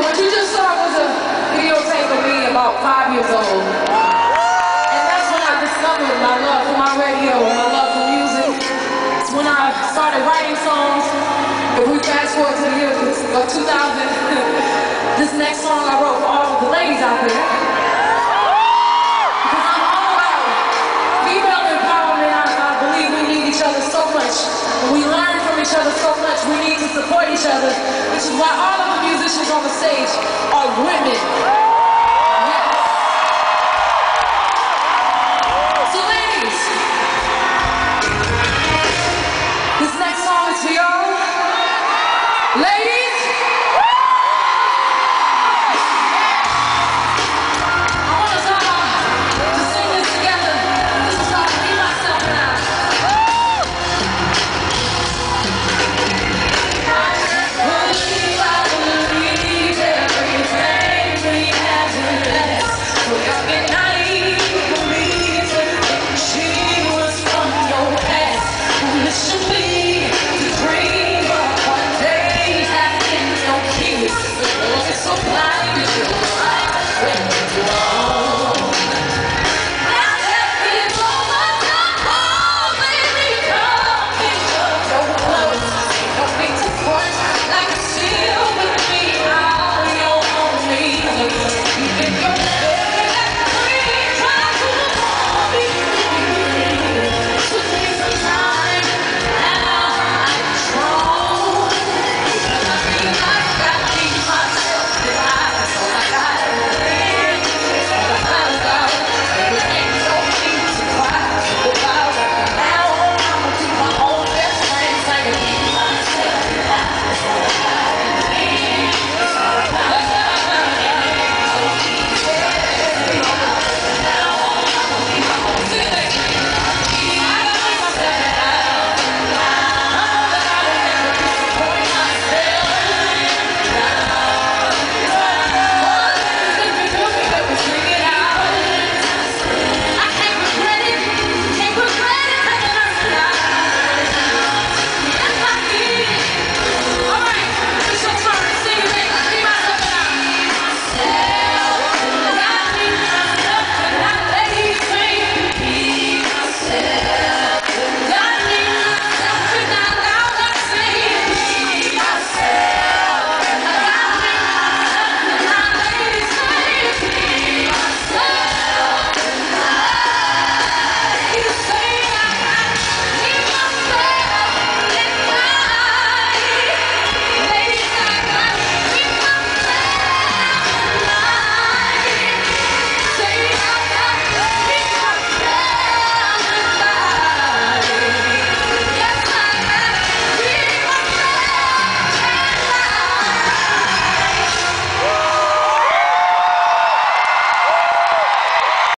What you just saw was a videotape of me about five years old. And that's when I discovered my love for my radio and my love for music. It's when I started writing songs. If we fast forward to the year of 2000, this next song I wrote for all the ladies out there. each other so much. We need to support each other, This is why all of the musicians on the stage are women.